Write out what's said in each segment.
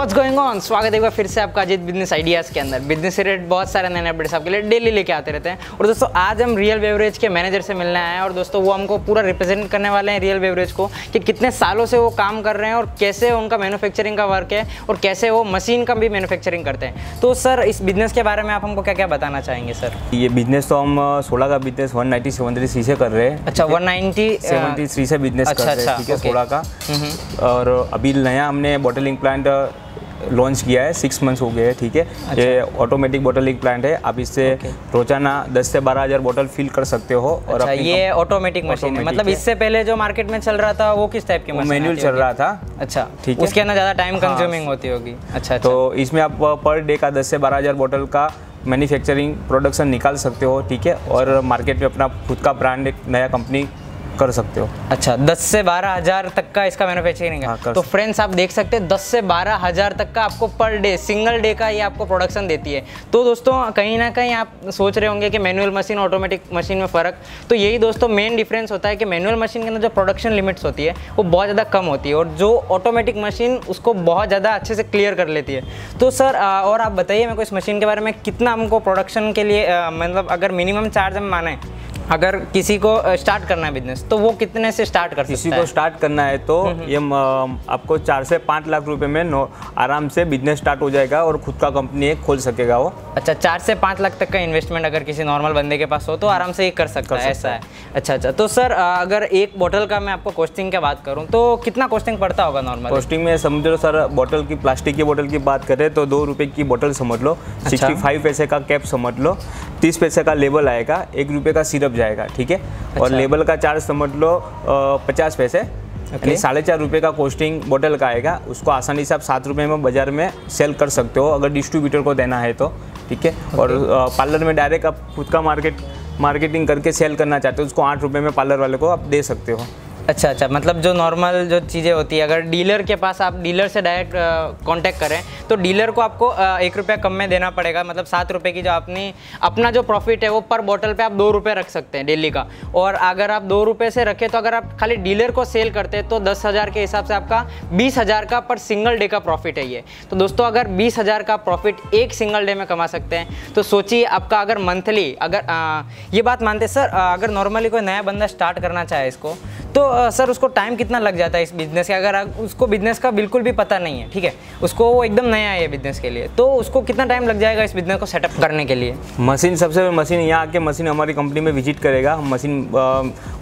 What's going on स्वागत है फिर से आपका अजीत बिज़नेस आइडियाज़ के अंदर। बिज़नेस से रिलेटेड बहुत सारे नए अपडेट्स आपके लिए डेली लेके आते रहते हैं। और दोस्तों आज हम रियल बेवरेज के मैनेजर से मिलने आए हैं और दोस्तों वो हमको पूरा रिप्रेजेंट करने वाले हैं रियल बेवरेज को कि कितने सालों से वो काम कर रहे हैं और कैसे उनका मैन्युफैक्चरिंग का वर्क है और कैसे वो मशीन का भी मैन्युफैक्चरिंग करते हैं। तो सर इस बिज़नेस के बारे में आप हमको क्या क्या बताना चाहेंगे सर ये बिज़नेस तो हम सोलह का business one ninety seven three C से कर रहे हैं अच्छा वन नाइन्टी सेवेंटी थ्री से बिज़नेस अच्छा, अच्छा, ठीक है सोलह का। और अभी नया हमने बॉटलिंग प्लांट लॉन्च किया है सिक्स मंथ्स हो गए हैं ठीक है? ये ऑटोमेटिक बॉटलिंग प्लांट है आप इससे अच्छा। रोज़ाना दस से बारह हज़ार बोतल फिल कर सकते हो और अच्छा ये ऑटोमेटिक मशीन है। मतलब इससे पहले जो मार्केट में चल रहा था वो किस टाइप की मैनुअल चल रहा था। अच्छा ठीक है। उसके अंदर ज़्यादा टाइम। कंज्यूमिंग होती होगी। अच्छा अच्छा। तो इसमें आप पर डे का दस से बारह हज़ार बोटल का मैन्युफैक्चरिंग प्रोडक्शन निकाल सकते हो ठीक है? और मार्केट में अपना खुद का ब्रांड एक नया कंपनी कर सकते हो। अच्छा 10 से बारह हज़ार तक का इसका मैन्युफैक्चरिंग हाँ, है तो फ्रेंड्स आप देख सकते हैं 10 से बारह हज़ार तक का आपको पर डे सिंगल डे का ये आपको प्रोडक्शन देती है। तो दोस्तों कहीं ना कहीं आप सोच रहे होंगे कि मैनुअल मशीन ऑटोमेटिक मशीन में फ़र्क। तो यही दोस्तों मेन डिफरेंस होता है कि मैनुअल मशीन के अंदर जो प्रोडक्शन लिमिट्स होती है वो बहुत ज़्यादा कम होती है और जो ऑटोमेटिक मशीन उसको बहुत ज़्यादा अच्छे से क्लियर कर लेती है। तो सर और आप बताइए मेरे को इस मशीन के बारे में कितना हमको प्रोडक्शन के लिए मतलब अगर मिनिमम चार्ज हम माने अगर किसी को स्टार्ट करना है बिज़नेस तो वो कितने से स्टार्ट कर किसी को स्टार्ट करना है तो ये आपको चार से पाँच लाख रुपए में नो आराम से बिज़नेस स्टार्ट हो जाएगा और खुद का कंपनी एक खोल सकेगा वो। अच्छा चार से पाँच लाख तक का इन्वेस्टमेंट अगर किसी नॉर्मल बंदे के पास हो तो आराम से ये कर सकता है ऐसा है। अच्छा अच्छा तो सर अगर एक बोतल का मैं आपको कॉस्टिंग की बात करूँ तो कितना कॉस्टिंग पड़ता होगा नॉर्मल कॉस्टिंग में समझ लो सर बोतल की प्लास्टिक की बोतल की बात करें तो दो रुपए की बोतल समझ लो। सिक्सटी फाइव पैसे का कैप समझ लो। तीस पैसे का लेबल आएगा एक रुपये का सिरप जाएगा ठीक है? अच्छा। और। लेबल का चार्ज समझ लो पचास पैसे। यानी साढ़े चार रुपये का कॉस्टिंग बोतल का आएगा उसको आसानी से आप सात रुपये में बाज़ार में सेल कर सकते हो अगर डिस्ट्रीब्यूटर को देना है तो ठीक है? और पार्लर में डायरेक्ट आप खुद का मार्केट मार्केटिंग करके सेल करना चाहते हो उसको आठ रुपये में पार्लर वाले को आप दे सकते हो। अच्छा अच्छा मतलब जो नॉर्मल जो चीज़ें होती है अगर डीलर के पास आप डीलर से डायरेक्ट कांटेक्ट करें तो डीलर को आपको अ, एक रुपया कम में देना पड़ेगा मतलब सात रुपये की जो अपनी अपना जो प्रॉफिट है वो पर बोतल पे आप दो रुपये रख सकते हैं डेली का। और अगर आप दो रुपये से रखें तो अगर आप खाली डीलर को सेल करते हैं तो दस हज़ार के हिसाब से आपका बीस हज़ार का पर सिंगल डे का प्रॉफिट है ये। तो दोस्तों अगर बीस हज़ार का प्रॉफिट एक सिंगल डे में कमा सकते हैं तो सोचिए आपका अगर मंथली अगर ये बात मानते सर अगर नॉर्मली कोई नया बंदा स्टार्ट करना चाहे इसको तो सर उसको टाइम कितना लग जाता है इस बिज़नेस के? अगर उसको बिज़नेस का बिल्कुल भी पता नहीं है ठीक है? उसको वो एकदम नया है बिज़नेस के लिए। तो उसको कितना टाइम लग जाएगा इस बिज़नेस को सेटअप करने के लिए? मशीन सबसे पहले मशीन यहाँ आके मशीन हमारी कंपनी में विज़िट करेगा। हम मशीन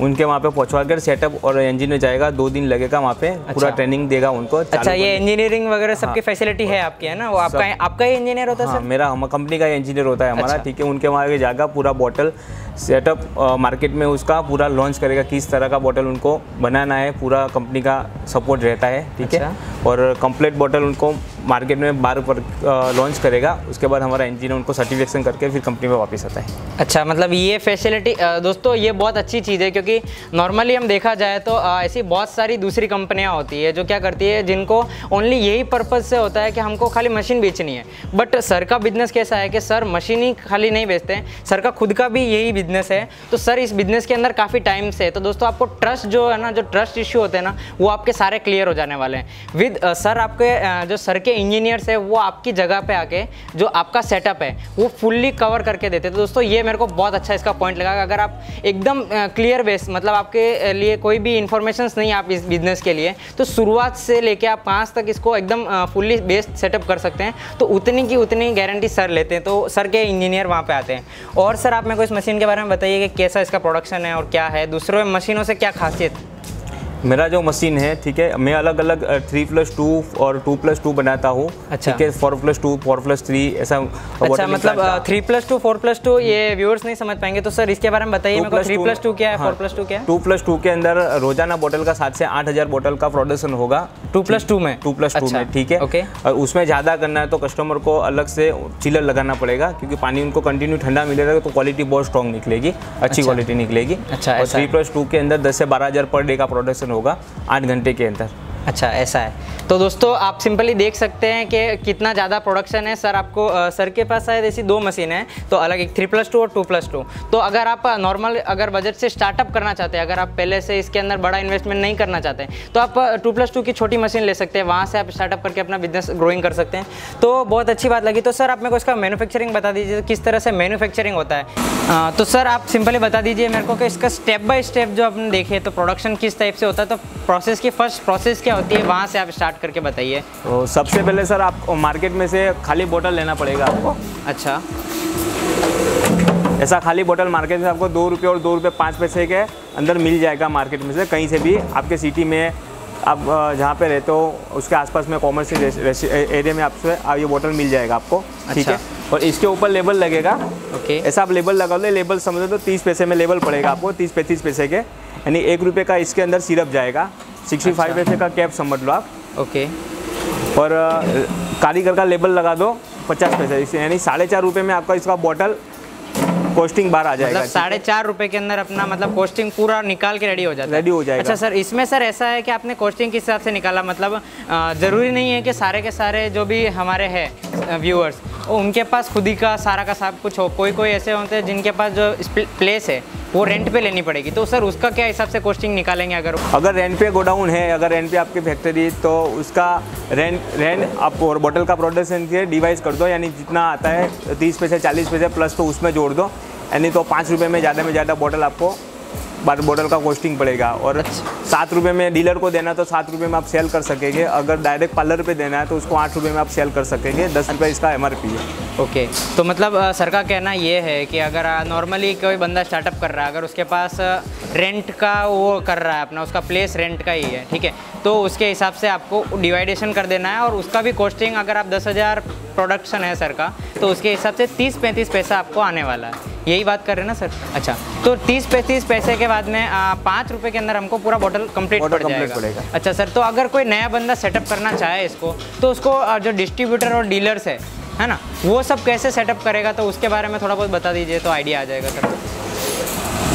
उनके वहाँ पे पहुँचवा कर सेटअप और इंजन में जाएगा। दो दिन लगेगा वहाँ पे। पूरा ट्रेनिंग देगा उनको। अच्छा ये इंजीनियरिंग वगैरह सबकी फैसिलिटी है आपकी है ना? वो आपका आपका ही इंजीनियर होता है हाँ सर? मेरा हम कंपनी का इंजीनियर होता है हमारा अच्छा। ठीक है? उनके वहाँ जाएगा पूरा बॉटल सेटअप मार्केट में उसका पूरा लॉन्च करेगा किस तरह का बॉटल उनको बनाना है पूरा कंपनी का सपोर्ट रहता है ठीक है? और कंप्लीट बॉटल उनको मार्केट में बार पर लॉन्च करेगा, उसके बाद हमारा इंजीनियर उनको सर्टिफिकेशन करके फिर कंपनी में वापस आता है। अच्छा मतलब ये फैसिलिटी दोस्तों, ये बहुत अच्छी चीज़ है क्योंकि नॉर्मली हम देखा जाए तो ऐसी बहुत सारी दूसरी कंपनियाँ होती है जो क्या करती है, जिनको ओनली यही पर्पज़ से होता है कि हमको खाली मशीन बेचनी है। बट सर का बिज़नेस कैसा है कि सर मशीन ही खाली नहीं बेचते हैं सर का खुद का भी यही बिज़नेस है। तो सर इस बिज़नेस के अंदर काफ़ी टाइम से है तो दोस्तों आपको ट्रस्ट जो है ना, जो ट्रस्ट इश्यू होते हैं ना, वो आपके सारे क्लियर हो जाने वाले हैं। विद सर आपके जो सर के इंजीनियर्स है वो आपकी जगह पे आके जो आपका सेटअप है, वो फुल्ली कवर करके देते। तो दोस्तों, ये मेरे को बहुत अच्छा इसका पॉइंट लगा। अगर आप एकदम क्लियर बेस मतलब आपके लिए कोई भी इंफॉर्मेशन नहीं आप इस बिज़नेस के लिए तो शुरुआत से लेके आप कहाँ तक इसको एकदम फुल्ली बेस्ड सेटअप कर सकते हैं। तो उतनी की उतनी गारंटी सर लेते हैं। तो सर के इंजीनियर वहाँ पर आते हैं। और सर आप मेरे को इस मशीन के बारे में बताइए कि कैसा इसका प्रोडक्शन है और क्या है। दूसरों मशीनों से क्या खासियत? मेरा जो मशीन है ठीक है मैं अलग अलग थ्री प्लस टू और टू प्लस टू बनाता हूँ अच्छा। ठीक है four plus two four plus three ऐसा अच्छा मतलब three plus two four plus two ये व्यूअर्स नहीं समझ पाएँगे तो सर इसके बारे में बताइए मेरे को थ्री प्लस टू क्या है फोर प्लस टू क्या है? टू प्लस टू के अंदर रोज़ाना बोतल का सात से आठ हज़ार बोतल का प्रोडक्शन होगा। टू प्लस टू में? टू प्लस टू अच्छा, में ठीक है। ओके और उसमें ज़्यादा करना है तो कस्टमर को अलग से चिलर लगाना पड़ेगा क्योंकि पानी उनको कंटिन्यू ठंडा मिलेगा तो क्वालिटी बहुत स्ट्रॉन्ग निकलेगी अच्छी क्वालिटी निकलेगी। अच्छा, और थ्री प्लस टू के अंदर दस से बारह हज़ार पर डे का प्रोडक्शन होगा आठ घंटे के अंदर। अच्छा ऐसा है। तो दोस्तों आप सिंपली देख सकते हैं कि कितना ज़्यादा प्रोडक्शन है। सर आपको अ, सर के पास शायद ऐसी दो मशीन है तो अलग एक थ्री प्लस टू और टू प्लस टू तो अगर आप नॉर्मल अगर बजट से स्टार्टअप करना चाहते हैं अगर आप पहले से इसके अंदर बड़ा इन्वेस्टमेंट नहीं करना चाहते तो आप टू प्लस टू की छोटी मशीन ले सकते हैं। वहाँ से आप स्टार्टअप करके अपना बिज़नेस ग्रोइंग कर सकते हैं। तो बहुत अच्छी बात लगी। तो सर आप मेरे को इसका मैन्युफैक्चरिंग बता दीजिए किस तरह से मैन्युफैक्चरिंग होता है। तो सर आप सिंपली बता दीजिए मेरे को कि इसका स्टेप बाय स्टेप जो आपने देखे तो प्रोडक्शन किस टाइप से होता है तो प्रोसेस की फ़र्स्ट प्रोसेस क्या होती है वहाँ से आप स्टार्ट करके बताइए। तो सबसे पहले सर आप मार्केट में से खाली बोतल लेना पड़ेगा आपको। अच्छा। ऐसा खाली बोतल मार्केट में आपको दो रुपये और दो रुपये पाँच पैसे के अंदर मिल जाएगा मार्केट में से कहीं से भी। आपके सिटी में आप जहाँ पे रहते हो उसके आसपास में कॉमर्शियल एरिया में आपसे आप ये बोतल मिल जाएगा आपको। ठीक है? अच्छा। और इसके ऊपर लेबल लगेगा। ओके। ऐसा आप लेबल लगा लो लेबल समझो तो तीस पैसे में लेबल पड़ेगा आपको तीस पैंतीस पैसे के। यानी एक रुपये का इसके अंदर सिरप जाएगा। सिक्सटी फाइव अच्छा। का कैप समझ लो आप। ओके। और कारीगर का लेबल लगा दो पचास पैसे। यानी साढ़े चार रुपये में आपका इसका बॉटल कोस्टिंग बार आ जाएगा मतलब साढ़े चार रुपए के अंदर अपना मतलब कोस्टिंग पूरा निकाल के रेडी हो जाता है। रेडी हो जाएगा। अच्छा सर इसमें सर ऐसा है कि आपने कोस्टिंग किस हिसाब से निकाला? मतलब ज़रूरी नहीं है कि सारे के सारे जो भी हमारे हैं व्यूअर्स उनके पास खुद ही का, सारा का सब कुछ हो। कोई कोई ऐसे होते हैं जिनके पास जो प्लेस है, वो रेंट पे लेनी पड़ेगी। तो सर, उसका क्या हिसाब से कॉस्टिंग निकालेंगे अगर अगर रेंट पे गोडाउन है, अगर रेंट पे आपकी फैक्ट्री तो उसका रेंट रेंट आप और बोतल का प्रोडक्शन के डिवाइस कर दो, यानी जितना आता है, तीस पैसे, चालीस पैसे प्लस तो उसमें जोड़ दो। यानी तो पाँच रुपये में ज़्यादा में ज़्यादा बोतल आपको बोतल का कॉस्टिंग पड़ेगा और अच्छा। सात रुपये में डीलर को देना तो सात रुपये में आप सेल कर सकेंगे। अगर डायरेक्ट पार्लर पे देना है तो उसको आठ रुपये में आप सेल कर सकेंगे। दस रुपये इसका एमआरपी है। ओके। तो मतलब सर का कहना ये है कि अगर नॉर्मली कोई बंदा स्टार्टअप कर रहा है अगर उसके पास रेंट का वो कर रहा है अपना उसका प्लेस रेंट का ही है ठीक है? तो उसके हिसाब से आपको डिवाइडेशन कर देना है और उसका भी कॉस्टिंग अगर आप दस हज़ार प्रोडक्शन है सर का तो उसके हिसाब से तीस पैंतीस पैसा आपको आने वाला है। यही बात कर रहे हैं ना सर? अच्छा तो तीस पैंतीस पैसे के बाद में पाँच रुपये के अंदर हमको पूरा बॉटल कंप्लीट Bottle पड़ जाएगा। पड़ेगा। अच्छा सर तो अगर कोई नया बंदा सेटअप करना चाहे इसको तो उसको जो डिस्ट्रीब्यूटर और डीलर्स है है ना वो सब कैसे सेटअप करेगा? तो उसके बारे में थोड़ा बहुत बता दीजिए तो आइडिया आ जाएगा सर।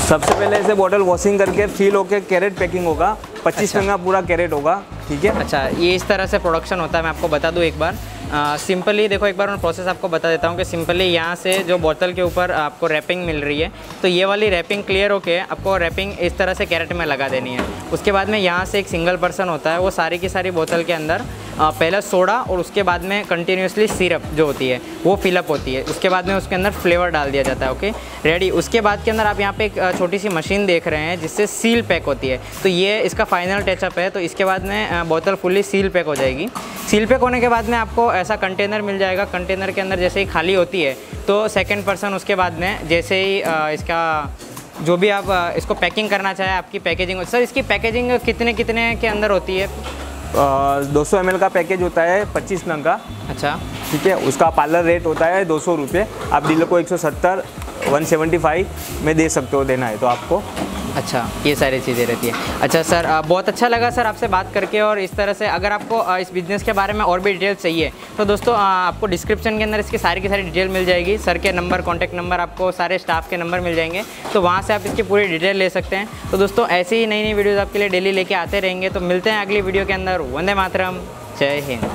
सबसे पहले इसे बॉटल वॉशिंग करके फील होके कैरेट पैकिंग होगा। पच्चीस अच्छा। का पूरा कैरेट होगा ठीक है? अच्छा ये इस तरह से प्रोडक्शन होता है मैं आपको बता दूँ एक बार। सिंपली देखो, एक बार मैं प्रोसेस आपको बता देता हूँ कि सिंपली यहाँ से जो बोतल के ऊपर आपको रैपिंग मिल रही है तो ये वाली रैपिंग क्लियर होके आपको रैपिंग इस तरह से कैरेट में लगा देनी है। उसके बाद में यहाँ से एक सिंगल पर्सन होता है, वो सारी की सारी बोतल के अंदर पहले सोडा और उसके बाद में कंटिन्यूसली सिरप जो होती है, वो फिलअप होती है। उसके बाद में उसके अंदर फ्लेवर डाल दिया जाता है ओके रेडी उसके बाद के अंदर आप यहाँ पे एक छोटी सी मशीन देख रहे हैं, जिससे सील पैक होती है। तो ये इसका फाइनल टचअप है तो इसके बाद में बोतल फुल्ली सील पैक हो जाएगी। सील पैक होने के बाद में आपको ऐसा कंटेनर मिल जाएगा कंटेनर के अंदर जैसे ही खाली होती है तो सेकेंड पर्सन उसके बाद में जैसे ही इसका जो भी आप इसको पैकिंग करना चाहे, आपकी पैकेजिंग सर, इसकी पैकेजिंग कितने कितने के अंदर होती है? दो सौ एम का पैकेज होता है पच्चीस नंग का। अच्छा। ठीक है? उसका पार्लर रेट होता है दो सौ रुपये। आप डीलर को एक सौ सत्तर वन सेवेंटी फाइव में दे सकते हो देना है तो आपको। अच्छा ये सारी चीज़ें रहती है। अच्छा सर बहुत अच्छा लगा सर आपसे बात करके और इस तरह से अगर आपको इस बिज़नेस के बारे में और भी डिटेल्स चाहिए तो दोस्तों आपको डिस्क्रिप्शन के अंदर इसकी सारी की सारी डिटेल मिल जाएगी। सर के नंबर कॉन्टैक्ट नंबर आपको सारे स्टाफ के नंबर मिल जाएँगे। तो वहाँ से आप इसकी पूरी डिटेल ले सकते हैं। तो दोस्तों, ऐसी ही नई नई वीडियोज़ आपके लिए डेली लेके आते रहेंगे। तो मिलते हैं अगली वीडियो के अंदर। वंदे मातरम। जय हिंद।